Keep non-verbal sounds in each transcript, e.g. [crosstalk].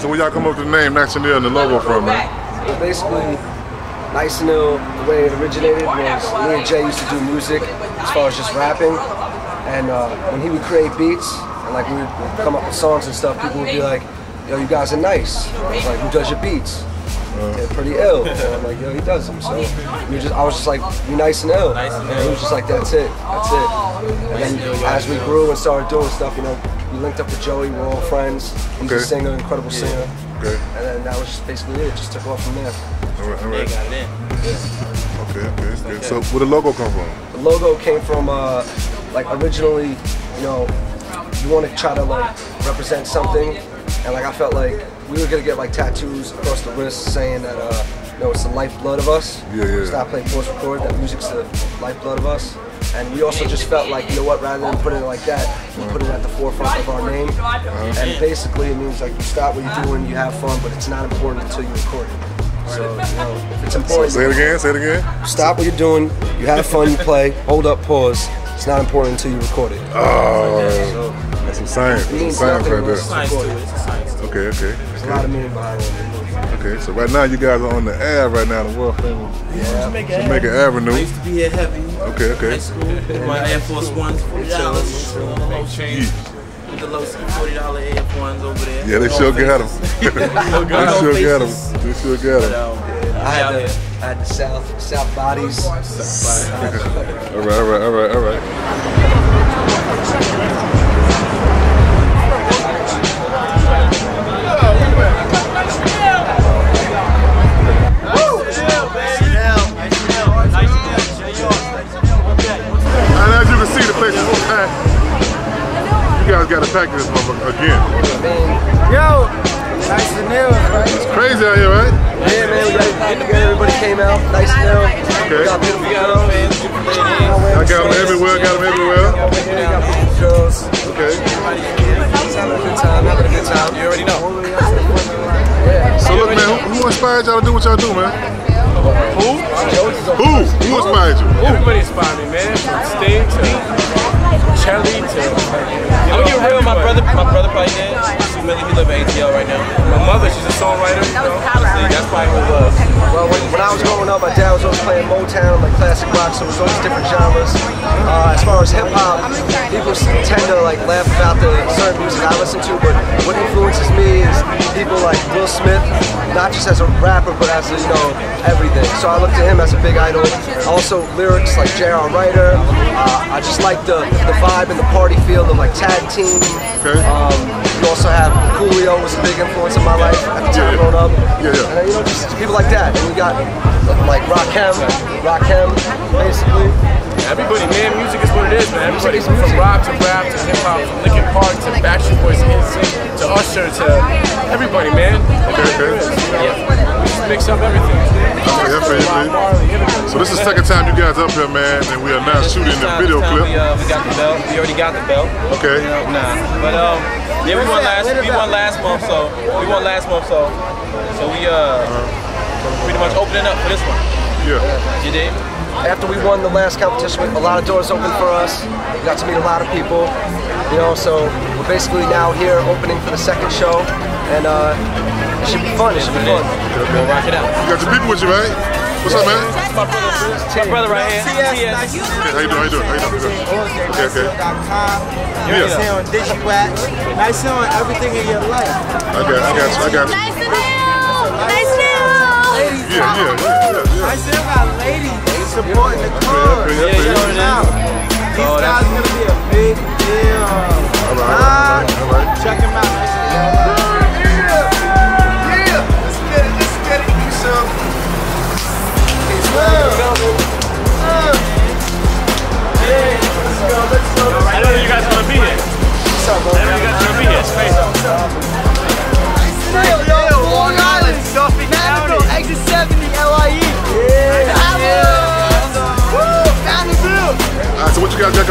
So where y'all come up with the name Nice and the logo from, man? Well, basically, Ill, the way it originated was me and Jay used to do music as far as just rapping. And uh, when he would create beats and like we would come up with songs and stuff, people would be like, yo, you guys are nice. I was like, who does your beats? They're pretty ill. And I'm like, yo, he does them. So we just, I was just like, you nice and ill. Nice and and he was just like, that's it, that's it. And then as we grew and started doing stuff, you know, we linked up with Joey, we're all friends. He's Okay. a singer, incredible singer. Okay, And then that was just basically it. Just took off from there. all right, all They got it in. Okay, okay, that's good. So where the logo come from? The logo came from uh, like originally, you know, you want to try to like represent something, and like I felt like we were gonna get like tattoos across the wrist saying that uh, you know, it's the lifeblood of us. Yeah, yeah. Stop playing post record. That music's the lifeblood of us. And we also just felt like, you know what, rather than putting it like that, we put it at the forefront of our name. And basically, it means like you stop what you're doing, you have fun, but it's not important until you record it. So, you know, if it's important, Say it again, say it again. Stop what you're doing. You have fun. You play. Hold up. Pause. It's not important until you record it. Oh, that's some science. That's means some science nothing right there. it's Science to it. recorded. It's a science to it. Okay, okay, There's a lot of meaning behind it. okay. So right now you guys are on the Ave right now, the world famous Yeah. Jamaica I Avenue. used to be here heavy. Okay, okay. High school, with my Air Force Ones, forty dollars. Yeah. With the low forty dollar Air Force Ones over there. Yeah, they sure got them. they No sure got them. faces. [laughs] They sure [laughs] got But, them. um, I had the. I had the South South bodies. [laughs] All right, all right, all right, all right. Ladies. I got them everywhere, got them everywhere. Okay. You already know. So look, man, who, who inspired y'all to do what y'all do, man? Who? Who? Who inspired you? Everybody inspired me, man. From Sting to Chelly to. I'm gonna get real. My brother, my brother probably did. See, Millie, he live in ATL right now. My mother, she's a songwriter. You know? See, that's probably what it was. Well, when, when I was growing up, my dad was always playing Motown, like classic rock, so it was always different genres. Uh, as far as hip hop, people tend to like laugh about the certain music I listen to, but what influences me is people like Will Smith, not just as a rapper, but as you know everything. So I look to him as a big idol. Also lyrics like J.R. Writer. Uh, I just like the the vibe and the party feel of like tag team. Okay. Um, you also have Coolio was a big influence in my life at the time Yeah. growing up. Yeah, yeah. And, you know, just people like that. And you got like Rakim, Rakim, basically. Everybody, man, music is what it is, man. Everybody, from rock to rap to hip hop, from Linkin Park to Backstreet Boys to NSYNC to Usher to everybody, man. Okay. We just mix up everything. Yeah, for you, Bob man. Marley, everybody. So this is the second time you guys up here, man, and we are now shooting the video clip. We, uh, we got the belt. We already got the belt. Okay. Nah, but um, yeah, we won last. We won last month, so we won last month, so so we uh pretty much opening up for this one. Yeah. You did? After we won the last competition, a lot of doors opened for us. We got to meet a lot of people. You know, so we're basically now here opening for the second show, and uh, it should be fun. It should be fun. We'll rock it out. You got your people with you, right? What's up, man? My brother, my brother right here. TS. Okay, how you doing? How you doing? How you doing? Okay, okay. Yeah. Yeah. on DigiWax. Nice on everything in your life. I got, I got you. I got you. Nice to know. Nice to know. Yeah, yeah, yeah, yeah, yeah. I still got ladies supporting the Yeah, cause. yeah, Yeah, you know yeah. what it is. These Oh, guys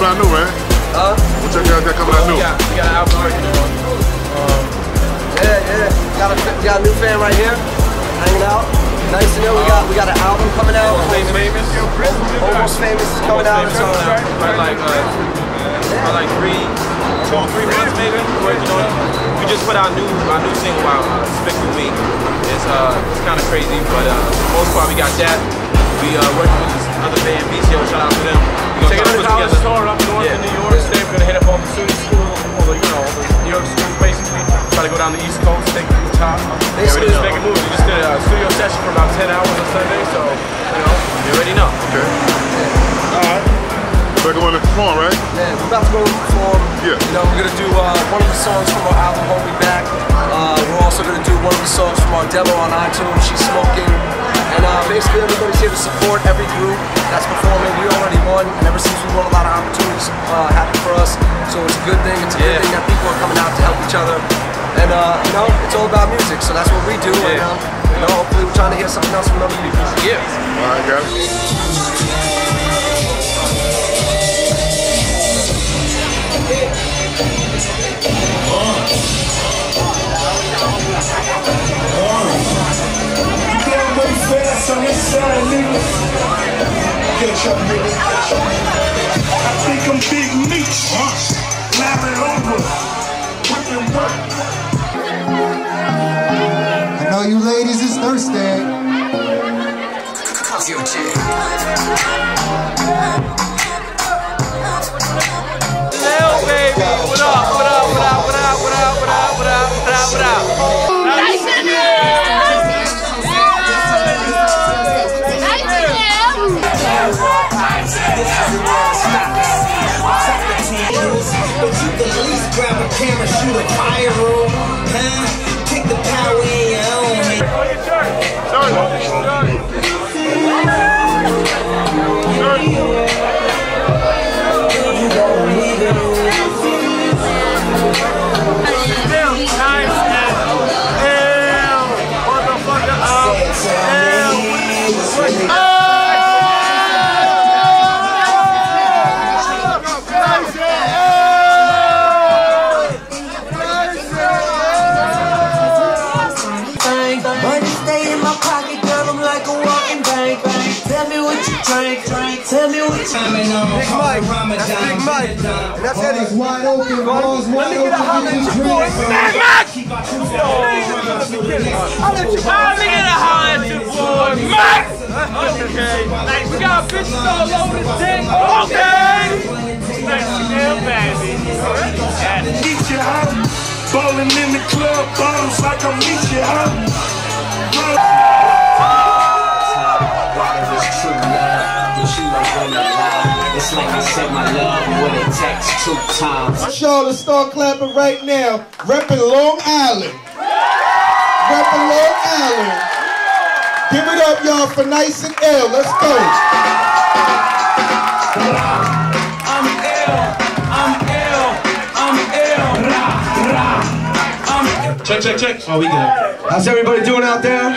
coming out new, man? Huh? What you guys got coming out new? We got, we got an album working on. Yeah, yeah. Got a, got a new fan right here, hanging out. Nice to know we got we got an album coming out. Almost Famous. Almost famous is coming out. Famous song out. Probably like, uh, probably like three, two, three months maybe. Working on it. we just put our new our new single out, uh, Speak With Me. It's uh it's kind of crazy, but uh, for the most part we got that. We uh working with this other band, BCO. Shout out to them. We Taking try to the college together- tour up north Yeah. in New York. Today we're gonna hit up all the SUNY schools, all the you know, all the New York schools basically. Try to go down the East Coast, take it to the top. Basically, just know. make a move. We just did a studio session for about 10 hours on Sunday, so you know. You already know. Okay. All right. Back on the perform, right? Man, we're about to go perform. Yeah. You know, we're gonna do uh, one of the songs from our album Hold Me Back. Uh, we're also gonna do one of the songs from our demo on iTunes, She's Smoking. And uh, basically everybody's here to support every group that's performing. We already won, and ever since we won a lot of opportunities uh, happen for us. So it's a good thing. It's a Yeah. good thing that people are coming out to help each other. And uh, you know, it's all about music, so that's what we do. And Yeah. um, you know, hopefully we're trying to hear something else from other people. Yeah. All right, got I think I'm Big know you ladies. Tell me what timing on. Big Mike. That's Big Mike. That's Eddie. Wide open. Balls wide. Let me get a holler at your boy. Big Mike. I'll let you get a holler at your boy. Mike. Okay. We got bitches all over the dick. Okay. Let's baby. Get you hot. Ballin' in the club, bottles like I meet you hot. It's like I said my love with a text two times. Y'all to start clapping right now. Reppin' Long Island. Reppin' Long Island. Give it up, y'all, for nice and ill. Let's go. I'm ill, I'm ill, I'm ill. Rah, rah. I'm Check, check, check. Oh, we good. How's everybody doing out there?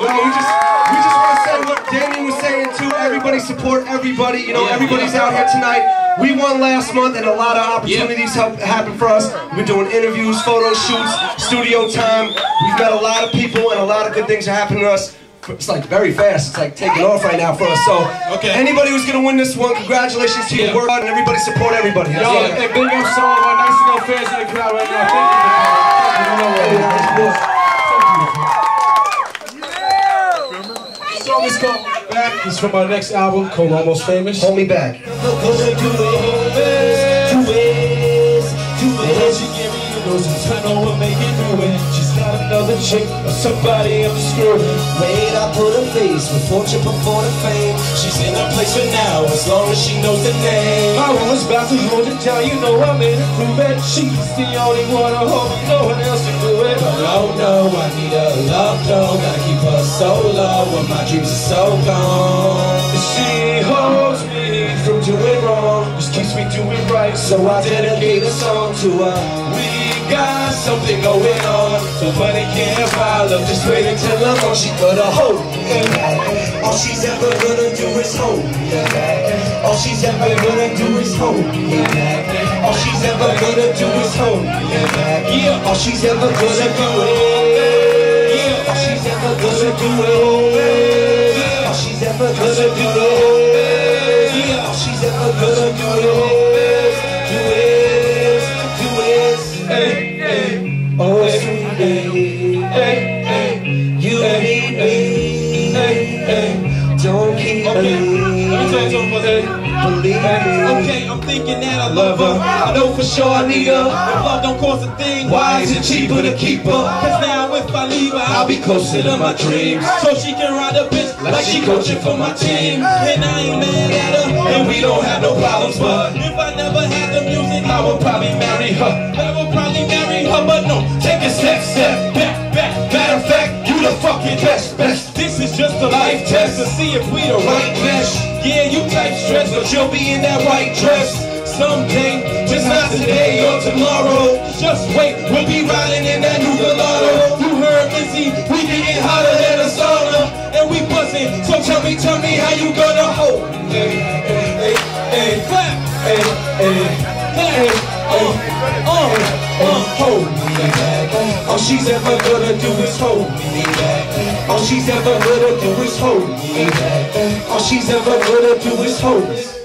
Well, we just we just want to say what Danny was saying too. Everybody support everybody. You know, everybody's out here tonight. We won last month, and a lot of opportunities help happen for us. We're doing interviews, photo shoots, studio time. We've met a lot of people, and a lot of good things are happening to us. It's like very fast. It's like taking off right now for us. So, Okay. anybody who's gonna win this one, congratulations to your work, hard and everybody support everybody. That's Yo, it. hey, big ups to all of our nice to know fans in the crowd right now. Thank you. Thank you. The song is called Back. It's from our next album called Almost Famous. Hold me back. Turn over, make it another chick or somebody I'm screwing. Wait, I put her face with fortune before the fame. She's in a place for now, as long as she knows the name. I was about to hold it down, you know I made it prove it. She's the only one, I hope no one else can do it. But oh no, I need a love, no, gotta keep her so low when my dreams are so gone. She holds me from doing wrong, just keeps me doing right, so I dedicate a song to her. We got something going on, money can't love. Just wait until I'm on, she gonna hold me. All she's ever gonna do is hold me back. All she's ever gonna do is hold me back. All she's ever gonna do is hold me back. Yeah. All she's ever gonna do is. Yeah. All she's ever gonna do is. All she's ever gonna do is. All she's ever gonna do is. Let me tell you something, Jose. Okay, I'm thinking that I love her. I know for sure I need her. If love don't cost a thing, why is it cheaper to keep her? Cause now if I leave her, I'll be closer to my dreams. So she can ride a bitch like she coaching for my team. And I ain't mad at her, and we don't have no problems. But if I never had the music, I would probably marry her. I would probably marry her, but no, take a step, step back, back. Matter of fact, you the fucking best, best. This is just a life test to see if we the right mesh. Yeah, you type stress, but you'll be in that white dress. Someday, just not today or tomorrow. Just wait, we'll be riding in that new Gallardo. You heard Missy, we getting hotter than a sauna, and we buzzing. So tell me, tell me how you gonna hold? Hey, hey, hey, clap, hey, hey, clap, oh, oh, oh, hold me back. All she's ever gonna do is hold me back. All she's ever gonna do is hold me back. All she's ever gonna do is hold me. Slow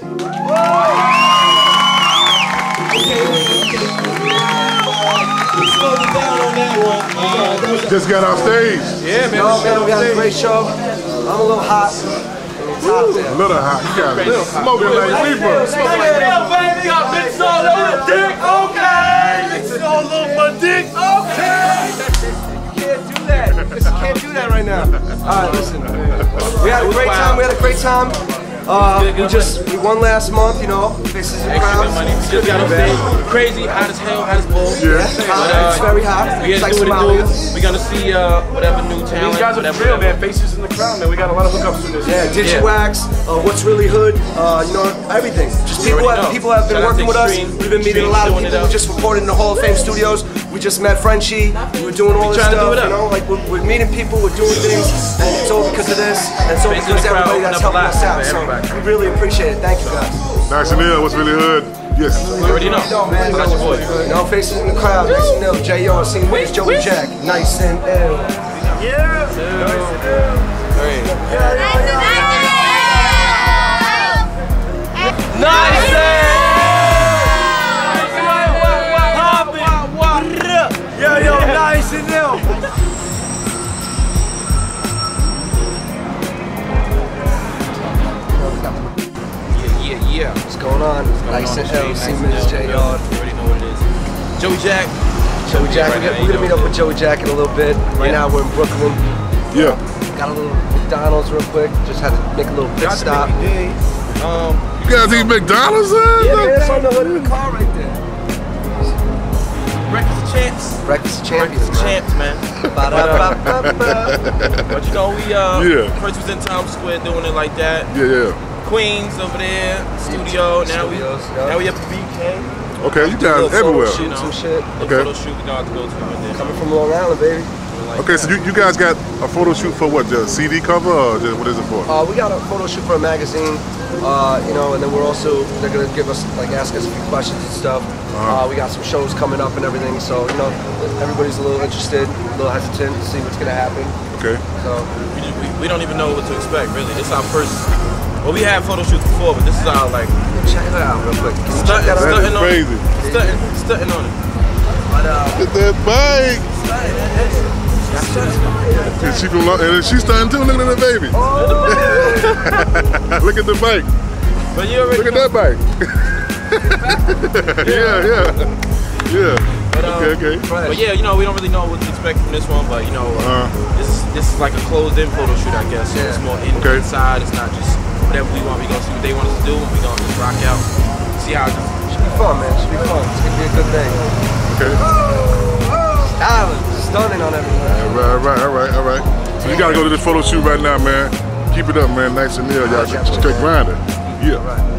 it down on that one. Just got off stage. Yeah, man. No, man, we had a great show. I'm a little hot. It's hot there. A little hot. You got a little smoking like reefer. Yeah, baby, got bitches all over the dick, okay. Bitches all over my dick, okay. Right now. All right, listen. We had a great time. We had a great time. Uh, we just we won last month, you know. Faces and Extra crowns. good money. We just got on stage. Crazy, hot as hell, hot as bull. Yeah. Hot, it's very hot. We It's like what it Somalia. do. We're gonna see uh, whatever new talent. These guys are whatever, real, man. Faces in the crowd, man. We got a lot of hookups to this. Yeah, Digiwax, uh, What's Really Hood, uh, you know, everything. Just people have, people have been Shout working to with us. We've been meeting a lot of people. We just recorded in the Hall of Fame studios. We just met Frenchie. We were doing all this trying to do stuff, it up. you know, like we're, we're meeting people, we're doing things, and it's all because of this, and it's all because the everybody that's helping us out. So we really appreciate it. Thank you guys. Nice and ill. What's really hood? Yes. You already know. No, man, That's your boy. You know, faces in the crowd, nice and ill. J.O. Senior Ways, Joey Jack, nice and ill. Yo, yeah. What's going on? Nice and ill. Siemens, J.R. You already know what it is. Joey Jack. Joey Jack, Right we're now, gonna, we're gonna meet up with Joey Jack in a little bit. Right Yeah. now we're in Brooklyn. Yeah. Got a little McDonald's real quick. Just had to make a little pit Got stop. Um, You guys eat McDonald's? Yeah, Uh? man, it's on the hood of the car right there. Breakfast of Champs. Breakfast of Champions, Breakfast of Champs, man. Ba-da-ba-ba-ba. But you know, we uh, Yeah. first was in Times Square doing it like that. Yeah, yeah. Queens over there, studio. Now we, Studios, yeah. now we up to BK. Okay, you Little guys photo everywhere. shoot, some shit. Okay. Photo shoot we got to go to right there. Coming from Long Island, baby. Okay, so you, you guys got a photo shoot for what? Just CD cover or just, what is it for? Uh, we got a photo shoot for a magazine, uh, you know, and then we're also they're gonna give us like ask us a few questions and stuff. Uh-huh. Uh, we got some shows coming up and everything, so you know everybody's a little interested, a little hesitant to see what's gonna happen. Okay. So We, we, we don't even know what to expect, really. This is our first. Well, we had photo shoots before, but this is our like check it out real quick. Can you check stunting, that out? That is stunting on crazy. it. Stunting, stunting on it. But, uh, Get that bike. And she from, and she's starting too. Look at that baby. [laughs] Look at the bike. But you already Look at that bike. [laughs] yeah, yeah, yeah. But, um, Okay, okay. But yeah, you know, we don't really know what to expect from this one, but you know, uh, Uh. this this is like a closed-in photo shoot, I guess. So It's more in, Okay. inside. It's not just whatever we want. We gonna see what they want us to do, and we gonna just rock out, see how it goes. should be fun, man. Should be fun. It's gonna be a good day. Okay. Styling, stunning on everything. All right, all right, all right, all right. So you gotta go to this photo shoot right now, man. Keep it up, man. Nice and near, y'all. just Straight grinding. Yeah.